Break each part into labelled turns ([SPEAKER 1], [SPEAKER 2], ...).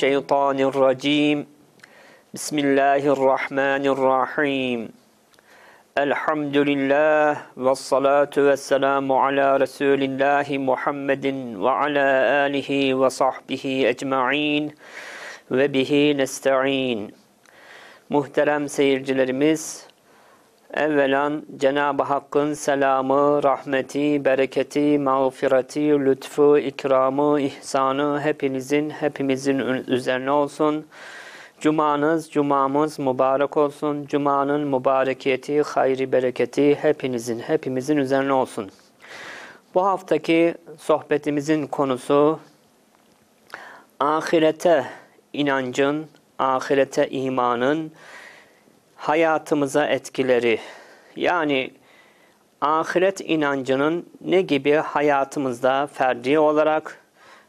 [SPEAKER 1] بالله من الشيطان الرجيم بسم الله الرحمن الرحيم الحمد لله والصلاة والسلام على رسول الله محمد وعلى آله وصحبه أجمعين وبه نستعين Muhterem seyircilerimiz, evvelan Cenab-ı Hakk'ın selamı, rahmeti, bereketi, mağfireti, lütfu, ikramı, ihsanı hepinizin, hepimizin üzerine olsun. Cumanız, cumamız mübarek olsun. Cumanın mübarekiyeti, hayri, bereketi hepinizin, hepimizin üzerine olsun. Bu haftaki sohbetimizin konusu ahirete inancın, ahirete imanın hayatımıza etkileri. Yani ahiret inancının ne gibi hayatımızda ferdi olarak,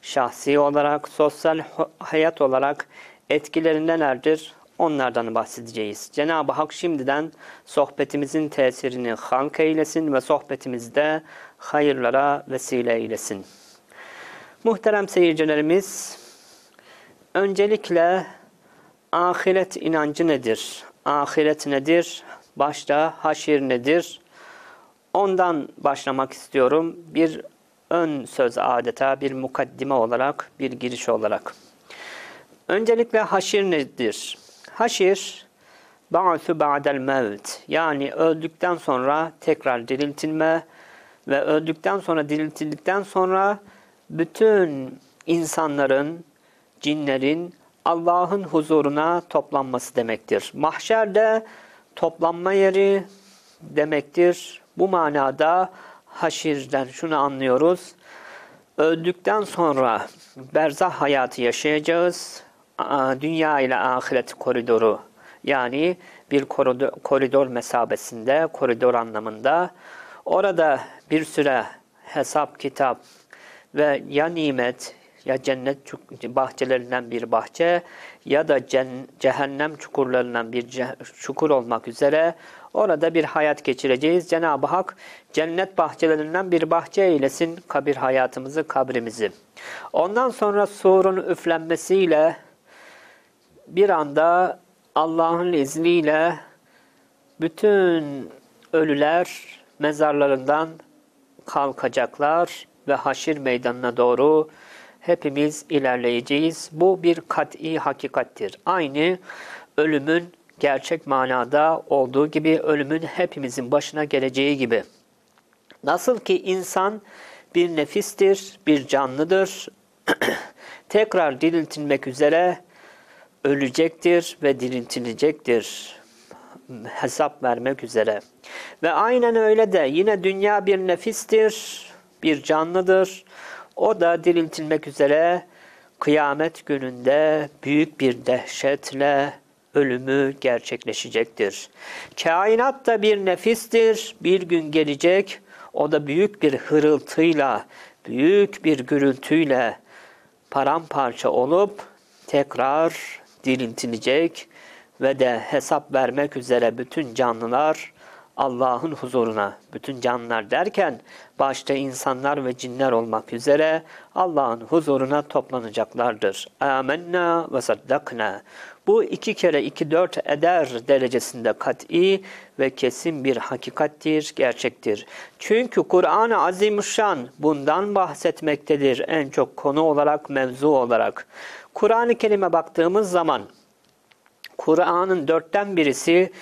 [SPEAKER 1] şahsi olarak, sosyal hayat olarak etkileri nelerdir? Onlardan bahsedeceğiz. Cenab-ı Hak şimdiden sohbetimizin tesirini halk eylesin ve sohbetimizde hayırlara vesile eylesin. Muhterem seyircilerimiz, öncelikle ahiret inancı nedir? Ahiret nedir? Başta haşir nedir? Ondan başlamak istiyorum. Bir ön söz adeta, bir mukaddime olarak, bir giriş olarak. Öncelikle haşir nedir? Haşir, ba'su ba'del mevt. Yani öldükten sonra tekrar diriltilme ve öldükten sonra diriltildikten sonra bütün insanların, cinlerin Allah'ın huzuruna toplanması demektir. Mahşerde toplanma yeri demektir. Bu manada haşirden şunu anlıyoruz. Öldükten sonra berzah hayatı yaşayacağız. Dünya ile ahiret koridoru yani bir koridor, koridor mesabesinde, koridor anlamında. Orada bir süre hesap, kitap ve ya nimet ya cennet bahçelerinden bir bahçe ya da cehennem çukurlarından bir çukur olmak üzere orada bir hayat geçireceğiz. Cenab-ı Hak cennet bahçelerinden bir bahçe eylesin kabir hayatımızı, kabrimizi. Ondan sonra surun üflenmesiyle bir anda Allah'ın izniyle bütün ölüler mezarlarından kalkacaklar ve haşir meydanına doğru hepimiz ilerleyeceğiz. Bu bir kat'i hakikattir. Aynı ölümün gerçek manada olduğu gibi ölümün hepimizin başına geleceği gibi. Nasıl ki insan bir nefistir, bir canlıdır. Tekrar diriltilmek üzere ölecektir ve diriltilecektir. Hesap vermek üzere. Ve aynen öyle de yine dünya bir nefistir, bir canlıdır. O da diriltilmek üzere kıyamet gününde büyük bir dehşetle ölümü gerçekleşecektir. Kainat da bir nefistir, bir gün gelecek, o da büyük bir hırıltıyla, büyük bir gürültüyle paramparça olup tekrar diriltilecek ve de hesap vermek üzere bütün canlılar Allah'ın huzuruna bütün canlılar derken başta insanlar ve cinler olmak üzere Allah'ın huzuruna toplanacaklardır. Âmennâ ve saddakna. Bu iki kere iki dört eder derecesinde kat'i ve kesin bir hakikattir, gerçektir. Çünkü Kur'an-ı Azimüşşan bundan bahsetmektedir en çok konu olarak, mevzu olarak. Kur'an-ı Kerim'e baktığımız zaman Kur'an'ın dörtten birisi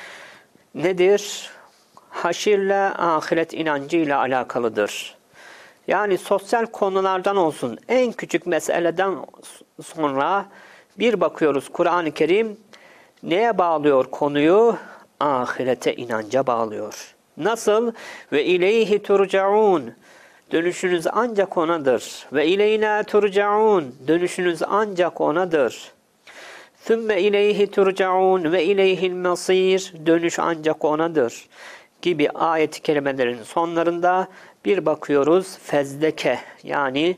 [SPEAKER 1] nedir? Haşirle, ahiret inancıyla alakalıdır. Yani sosyal konulardan olsun, en küçük meseleden sonra bir bakıyoruz Kur'an-ı Kerim neye bağlıyor konuyu? Ahirete inanca bağlıyor. Nasıl? Ve ileyhi turcaun. Dönüşünüz ancak onadır. Ve ileyna turcaun. Dönüşünüz ancak onadır. Sümme ileyhi turcaun ve ileyhil masir. Dönüş ancak onadır gibi ayet-i kerimelerin sonlarında bir bakıyoruz fezdeke yani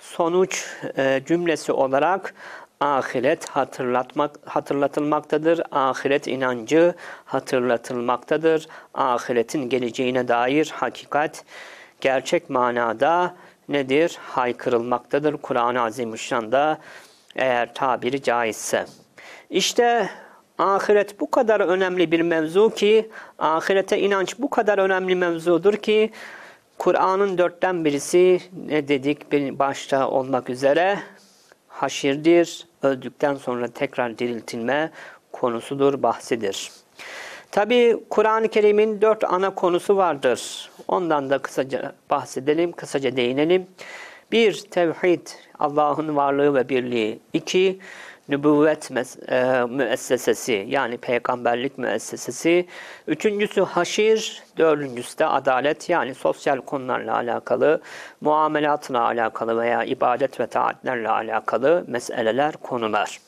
[SPEAKER 1] sonuç e, cümlesi olarak ahiret hatırlatmak hatırlatılmaktadır. Ahiret inancı hatırlatılmaktadır. Ahiretin geleceğine dair hakikat gerçek manada nedir? Haykırılmaktadır. Kur'an-ı Azimüşşan'da Eğer tabiri caizse. İşte ahiret bu kadar önemli bir mevzu ki, ahirete inanç bu kadar önemli mevzudur ki, Kur'an'ın dörtten birisi ne dedik başta olmak üzere haşirdir. Öldükten sonra tekrar diriltilme konusudur, bahsidir. Tabi Kur'an-ı Kerim'in dört ana konusu vardır. Ondan da kısaca bahsedelim, kısaca değinelim. Bir, tevhid, Allah'ın varlığı ve birliği. İki, nübüvvet e, müessesesi yani peygamberlik müessesesi. Üçüncüsü haşir, dördüncüsü de adalet yani sosyal konularla alakalı, muamelatla alakalı veya ibadet ve taatlerle alakalı meseleler, konular.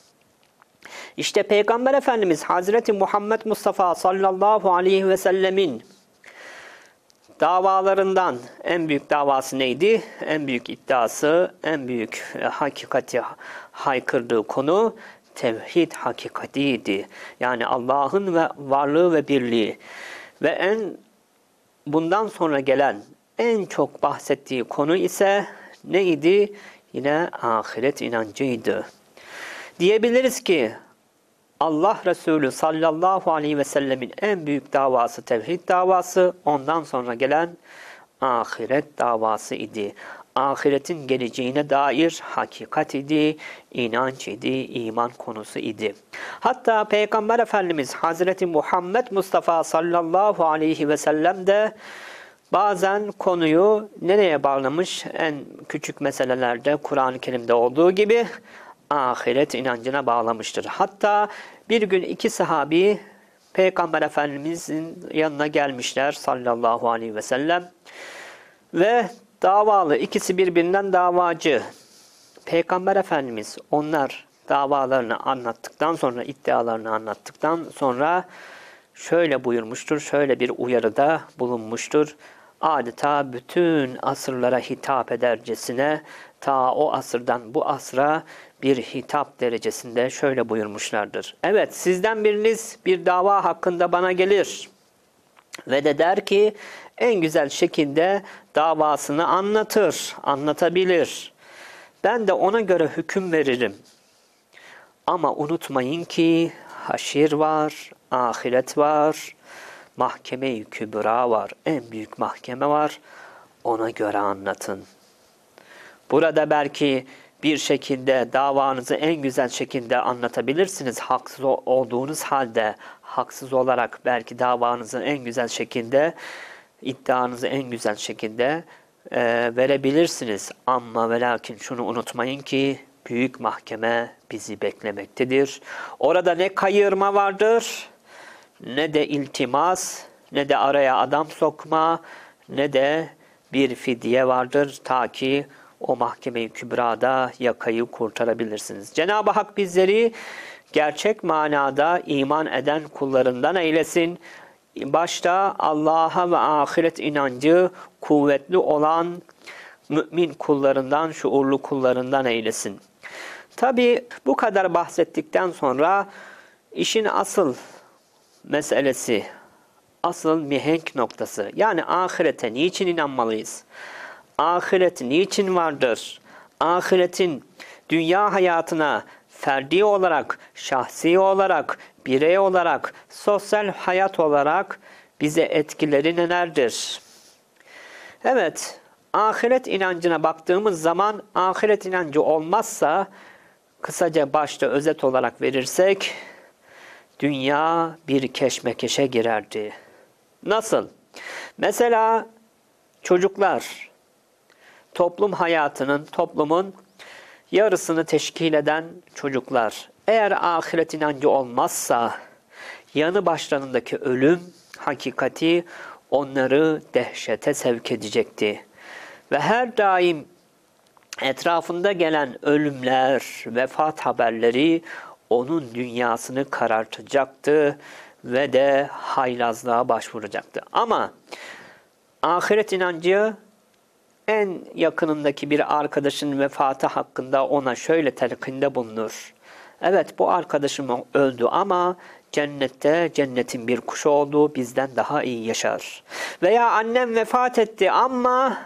[SPEAKER 1] İşte Peygamber Efendimiz Hazreti Muhammed Mustafa sallallahu aleyhi ve sellemin davalarından en büyük davası neydi? En büyük iddiası, en büyük e, hakikati haykırdığı konu tevhid hakikatiydi. Yani Allah'ın ve varlığı ve birliği. Ve en bundan sonra gelen en çok bahsettiği konu ise neydi? Yine ahiret inancıydı. Diyebiliriz ki Allah Resulü sallallahu aleyhi ve sellemin en büyük davası tevhid davası, ondan sonra gelen ahiret davası idi. Ahiretin geleceğine dair hakikat idi, inanç idi, iman konusu idi. Hatta Peygamber Efendimiz Hazreti Muhammed Mustafa sallallahu aleyhi ve sellem de bazen konuyu nereye bağlamış en küçük meselelerde Kur'an-ı Kerim'de olduğu gibi ahiret inancına bağlamıştır. Hatta bir gün iki sahabi Peygamber Efendimizin yanına gelmişler sallallahu aleyhi ve sellem ve davalı ikisi birbirinden davacı. Peygamber Efendimiz onlar davalarını anlattıktan sonra iddialarını anlattıktan sonra şöyle buyurmuştur, şöyle bir uyarıda bulunmuştur. Adeta bütün asırlara hitap edercesine ta o asırdan bu asra bir hitap derecesinde şöyle buyurmuşlardır. Evet sizden biriniz bir dava hakkında bana gelir ve de der ki en güzel şekilde davasını anlatır, anlatabilir. Ben de ona göre hüküm veririm. Ama unutmayın ki haşir var, ahiret var, mahkeme-i kübra var, en büyük mahkeme var. Ona göre anlatın. Burada belki bir şekilde davanızı en güzel şekilde anlatabilirsiniz. Haksız olduğunuz halde haksız olarak belki davanızı en güzel şekilde iddianızı en güzel şekilde e, verebilirsiniz. Ama ve lakin şunu unutmayın ki büyük mahkeme bizi beklemektedir. Orada ne kayırma vardır, ne de iltimas, ne de araya adam sokma, ne de bir fidye vardır ta ki o mahkeme-i kübrada yakayı kurtarabilirsiniz. Cenab-ı Hak bizleri gerçek manada iman eden kullarından eylesin. Başta Allah'a ve ahiret inancı kuvvetli olan mümin kullarından, şuurlu kullarından eylesin. Tabi bu kadar bahsettikten sonra işin asıl meselesi, asıl mihenk noktası yani ahirete niçin inanmalıyız? Ahiret niçin vardır? Ahiretin dünya hayatına ferdi olarak, şahsi olarak, birey olarak, sosyal hayat olarak bize etkileri nelerdir? Evet, ahiret inancına baktığımız zaman ahiret inancı olmazsa kısaca başta özet olarak verirsek dünya bir keşmekeşe girerdi. Nasıl? Mesela çocuklar toplum hayatının, toplumun yarısını teşkil eden çocuklar. Eğer ahiret inancı olmazsa yanı başlarındaki ölüm hakikati onları dehşete sevk edecekti. Ve her daim etrafında gelen ölümler, vefat haberleri onun dünyasını karartacaktı ve de haylazlığa başvuracaktı. Ama ahiret inancı en yakınındaki bir arkadaşın vefatı hakkında ona şöyle telkinde bulunur. Evet bu arkadaşım öldü ama cennette cennetin bir kuşu oldu bizden daha iyi yaşar. Veya annem vefat etti ama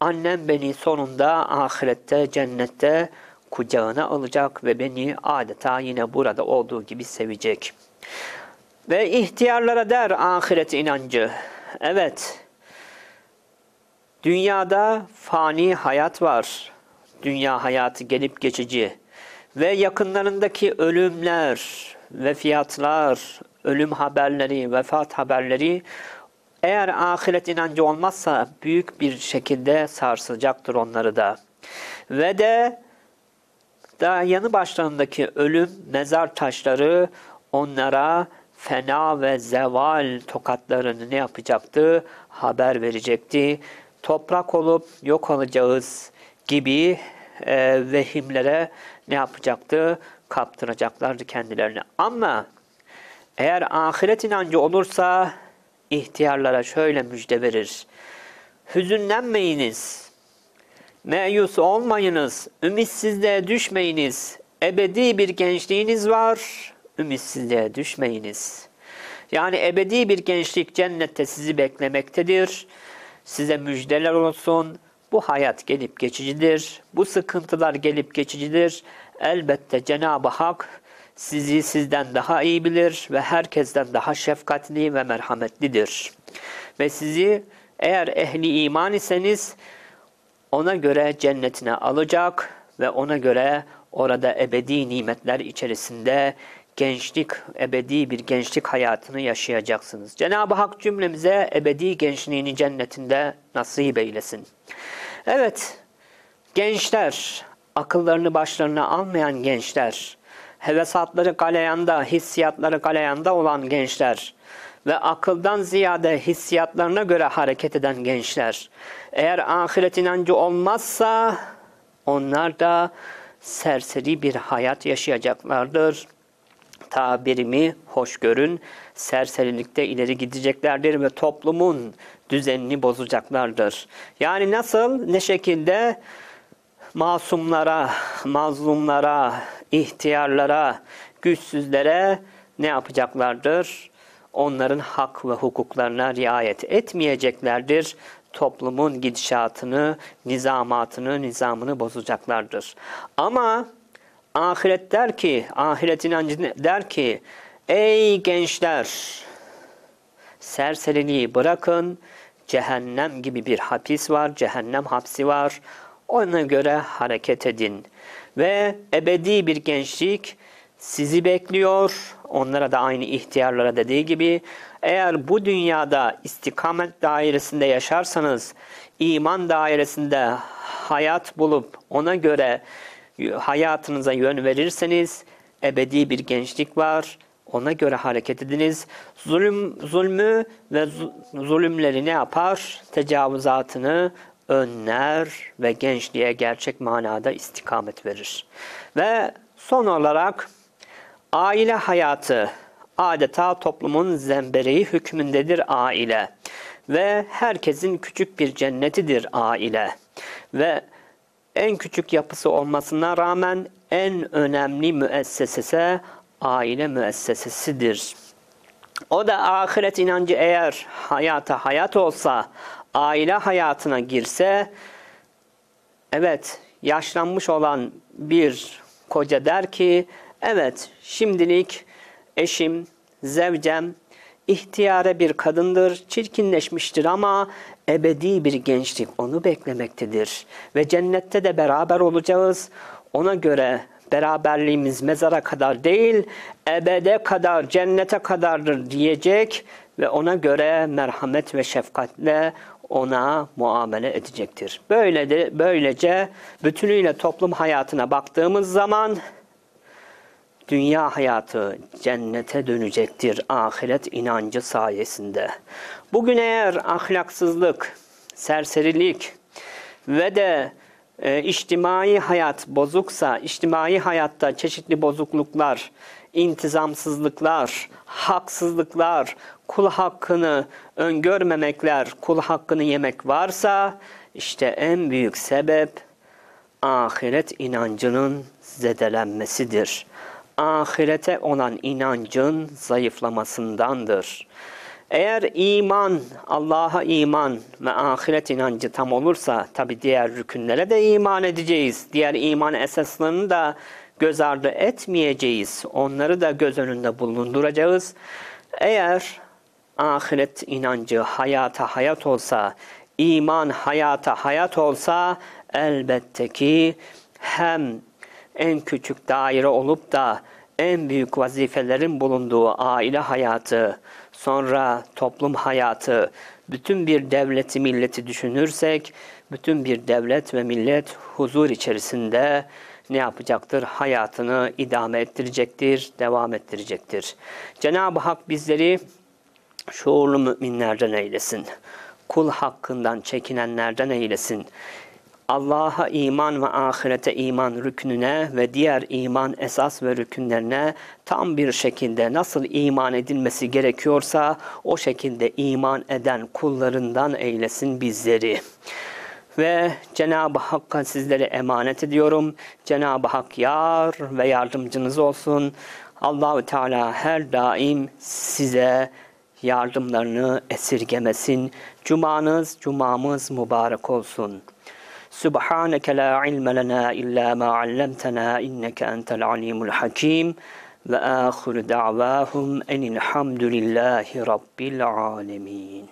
[SPEAKER 1] annem beni sonunda ahirette cennette kucağına alacak ve beni adeta yine burada olduğu gibi sevecek. Ve ihtiyarlara der ahiret inancı. Evet, dünyada fani hayat var. Dünya hayatı gelip geçici. Ve yakınlarındaki ölümler, ve fiyatlar, ölüm haberleri, vefat haberleri eğer ahiret inancı olmazsa büyük bir şekilde sarsılacaktır onları da. Ve de daha yanı başlarındaki ölüm, mezar taşları onlara fena ve zeval tokatlarını ne yapacaktı? Haber verecekti. Toprak olup yok olacağız gibi e, vehimlere ne yapacaktı? Kaptıracaklardı kendilerini. Ama eğer ahiret inancı olursa ihtiyarlara şöyle müjde verir. Hüzünlenmeyiniz. Meyus olmayınız. Ümitsizliğe düşmeyiniz. Ebedi bir gençliğiniz var. Ümitsizliğe düşmeyiniz. Yani ebedi bir gençlik cennette sizi beklemektedir. Size müjdeler olsun. Bu hayat gelip geçicidir. Bu sıkıntılar gelip geçicidir. Elbette Cenab-ı Hak sizi sizden daha iyi bilir ve herkesten daha şefkatli ve merhametlidir. Ve sizi eğer ehli iman iseniz ona göre cennetine alacak ve ona göre orada ebedi nimetler içerisinde gençlik, ebedi bir gençlik hayatını yaşayacaksınız. Cenab-ı Hak cümlemize ebedi gençliğini cennetinde nasip eylesin. Evet, gençler, akıllarını başlarına almayan gençler, hevesatları galeyanda, hissiyatları galeyanda olan gençler ve akıldan ziyade hissiyatlarına göre hareket eden gençler. Eğer ahiret inancı olmazsa onlar da serseri bir hayat yaşayacaklardır. Tabirimi hoş görün, serserilikte ileri gideceklerdir ve toplumun düzenini bozacaklardır. Yani nasıl, ne şekilde masumlara, mazlumlara, ihtiyarlara, güçsüzlere ne yapacaklardır? Onların hak ve hukuklarına riayet etmeyeceklerdir. Toplumun gidişatını, nizamatını, nizamını bozacaklardır. Ama ahiret der ki, ahiret inancı der ki, ey gençler, serseriliği bırakın, cehennem gibi bir hapis var, cehennem hapsi var. Ona göre hareket edin. Ve ebedi bir gençlik sizi bekliyor. Onlara da aynı ihtiyarlara dediği gibi eğer bu dünyada istikamet dairesinde yaşarsanız, iman dairesinde hayat bulup ona göre hayatınıza yön verirseniz ebedi bir gençlik var. Ona göre hareket ediniz. Zulüm, zulmü ve zulümleri ne yapar? Tecavüzatını önler ve gençliğe gerçek manada istikamet verir. Ve son olarak aile hayatı adeta toplumun zembereği hükmündedir aile. Ve herkesin küçük bir cennetidir aile. Ve en küçük yapısı olmasına rağmen en önemli müessesese aile müessesesidir. O da ahiret inancı eğer hayata hayat olsa, aile hayatına girse, evet yaşlanmış olan bir koca der ki, evet şimdilik eşim, zevcem, ihtiyare bir kadındır, çirkinleşmiştir ama ebedi bir gençlik onu beklemektedir. Ve cennette de beraber olacağız. Ona göre beraberliğimiz mezara kadar değil, ebede kadar, cennete kadardır diyecek ve ona göre merhamet ve şefkatle ona muamele edecektir. Böyle de, böylece bütünüyle toplum hayatına baktığımız zaman dünya hayatı cennete dönecektir ahiret inancı sayesinde. Bugün eğer ahlaksızlık, serserilik ve de e, içtimai hayat bozuksa, içtimai hayatta çeşitli bozukluklar, intizamsızlıklar, haksızlıklar, kul hakkını öngörmemekler, kul hakkını yemek varsa işte en büyük sebep ahiret inancının zedelenmesidir. Ahirete olan inancın zayıflamasındandır. Eğer iman, Allah'a iman ve ahiret inancı tam olursa tabi diğer rükünlere de iman edeceğiz. Diğer iman esaslarını da göz ardı etmeyeceğiz. Onları da göz önünde bulunduracağız. Eğer ahiret inancı hayata hayat olsa, iman hayata hayat olsa elbette ki hem en küçük daire olup da en büyük vazifelerin bulunduğu aile hayatı, sonra toplum hayatı, bütün bir devleti milleti düşünürsek, bütün bir devlet ve millet huzur içerisinde ne yapacaktır? Hayatını idame ettirecektir, devam ettirecektir. Cenab-ı Hak bizleri şuurlu müminlerden eylesin. Kul hakkından çekinenlerden eylesin. Allah'a iman ve ahirete iman rükününe ve diğer iman esas ve rükünlerine tam bir şekilde nasıl iman edilmesi gerekiyorsa o şekilde iman eden kullarından eylesin bizleri. Ve Cenab-ı Hakk'a sizlere emanet ediyorum. Cenab-ı Hak yar ve yardımcınız olsun. Allahü Teala her daim size yardımlarını esirgemesin. Cumanız, cumamız mübarek olsun. سبحانك لا علم لنا إلا ما علمتنا إنك أنت العليم الحكيم. وآخر دعواهم أن الحمد لله رب العالمين.